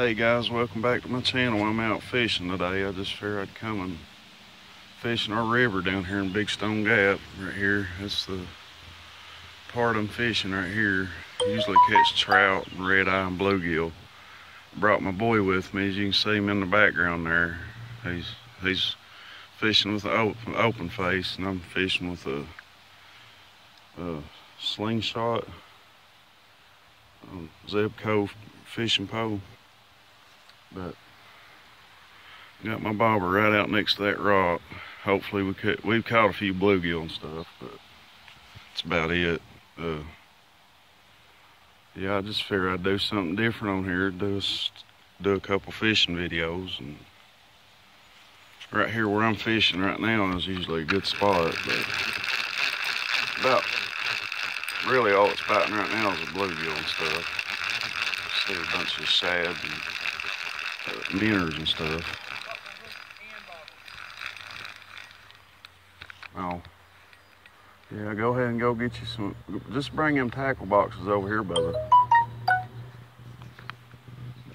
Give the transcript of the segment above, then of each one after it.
Hey guys, welcome back to my channel. I'm out fishing today. I just figured I'd come and fish in our river down here in Big Stone Gap. Right here, that's the part I'm fishing right here. Usually catch trout and red eye and bluegill. Brought my boy with me, as you can see him in the background there. He's he's fishing with an open, open face, and I'm fishing with a, a slingshot um, Zebco fishing pole. But got my bobber right out next to that rock. Hopefully we could, we've caught a few bluegill and stuff, but that's about it. Uh, yeah, I just figured I'd do something different on here. Do a, do a couple fishing videos and right here where I'm fishing right now is usually a good spot, but about really all it's biting right now is a bluegill and stuff. See a bunch of shad and minnows and stuff. Oh. Yeah, go ahead and go get you some. Just bring them tackle boxes over here, brother.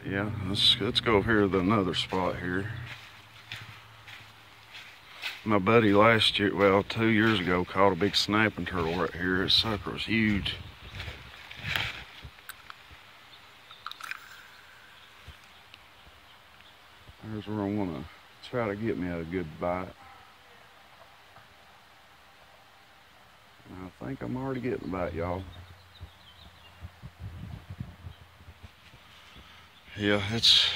Yeah, let's let's go over here to another spot here. My buddy last year, well, two years ago, caught a big snapping turtle right here. This sucker was huge. There's where I want to try to get me a good bite. I think I'm already getting a bite, y'all. Yeah, it's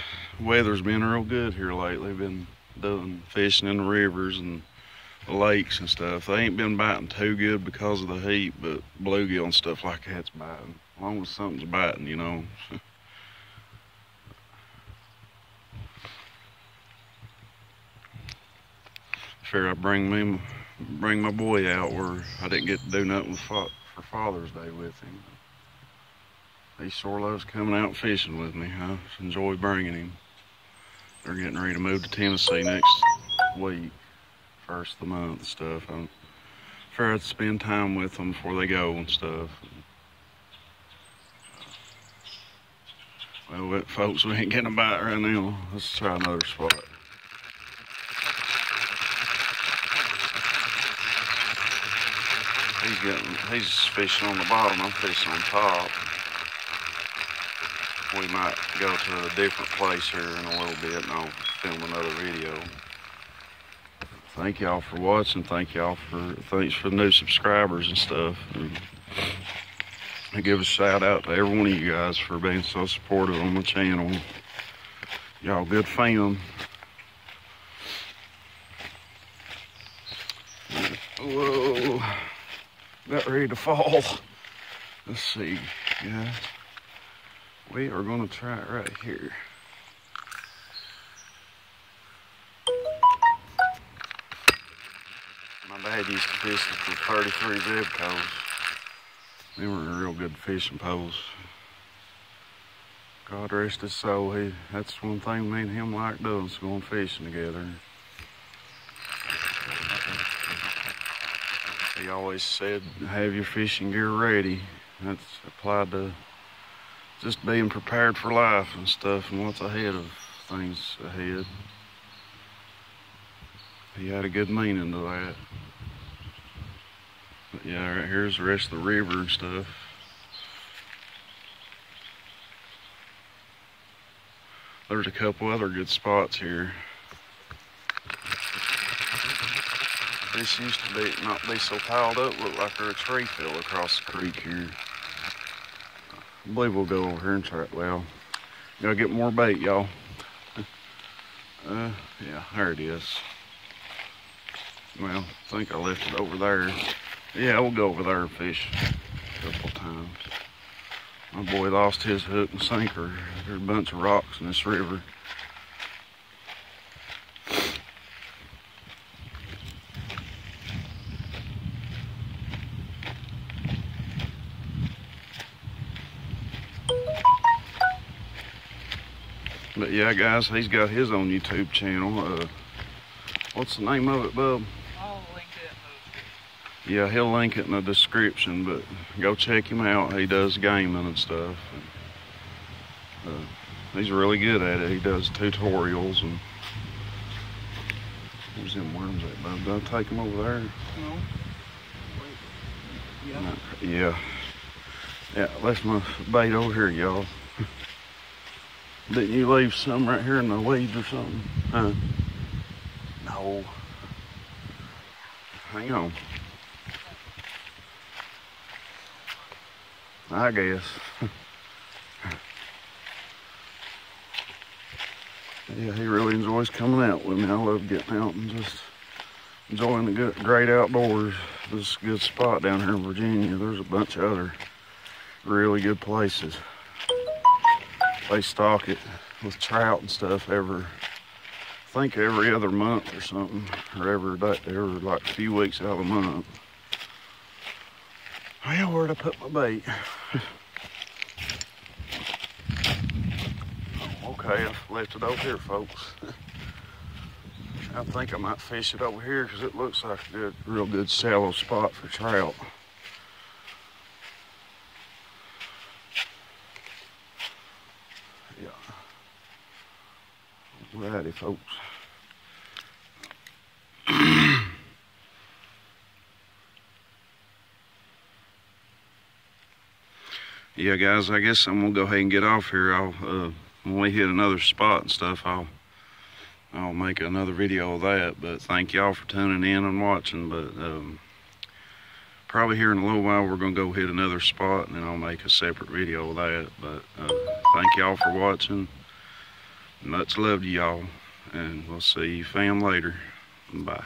weather's been real good here lately. Been doing fishing in the rivers and the lakes and stuff. They ain't been biting too good because of the heat, but bluegill and stuff like that's biting. As long as something's biting, you know. Fair, I bring me, bring my boy out where I didn't get to do nothing for Father's Day with him. He sure loves coming out fishing with me. I enjoy bringing him. They're getting ready to move to Tennessee next week, first of the month stuff. I'm fair to spend time with them before they go and stuff. Well, folks, we ain't getting a bite right now. Let's try another spot. He's getting, he's fishing on the bottom. I'm fishing on top we might go to a different place here in a little bit and I'll film another video. Thank y'all for watching. Thank y'all for thanks for the new subscribers and stuff. And I give a shout out to every one of you guys for being so supportive on my channel. Y'all good fam. Whoa, got ready to fall. Let's see, guys. We are to try it right here. My dad used to fish with 33 Zebcos. They were real good fishing poles. God rest his soul. He, that's one thing me and him like doing, is going fishing together. He always said, have your fishing gear ready. That's applied to just being prepared for life and stuff and what's ahead of things ahead. He had a good meaning to that. But yeah, right here's the rest of the river and stuff. There's a couple other good spots here. This used to be not be so piled up, look like there's a tree fell across the creek here. I believe we'll go over here and try it. Well, gotta get more bait, y'all. uh, yeah, there it is. Well, I think I left it over there. Yeah, we'll go over there and fish a couple times. My boy lost his hook and sinker. There's a bunch of rocks in this river. But yeah, guys, he's got his own YouTube channel. Uh, what's the name of it, Bub? I'll link it Yeah, he'll link it in the description, but go check him out. He does gaming and stuff. Uh, he's really good at it. He does tutorials and there's them worms at, bud. Did I take them over there? No. Wait. Yeah. No, Yeah. Yeah, left my bait over here, y'all. Didn't you leave some right here in the weeds or something? Huh? No. Hang on. I guess. yeah, he really enjoys coming out with me. I love getting out and just enjoying the good, great outdoors. This is a good spot down here in Virginia. There's a bunch of other really good places. They stock it with trout and stuff every, I think every other month or something, or every day, every like a few weeks out of the month. Well, where'd I put my bait? Okay, I left it over here, folks. I think I might fish it over here because it looks like a good, real good shallow spot for trout. Alrighty, folks. yeah, guys, I guess I'm gonna go ahead and get off here. I'll uh, when we hit another spot and stuff, I'll I'll make another video of that. But thank y'all for tuning in and watching. But um, probably here in a little while we're gonna go hit another spot and then I'll make a separate video of that. But uh, thank y'all for watching. Much love to y'all, and we'll see you fam later. Bye.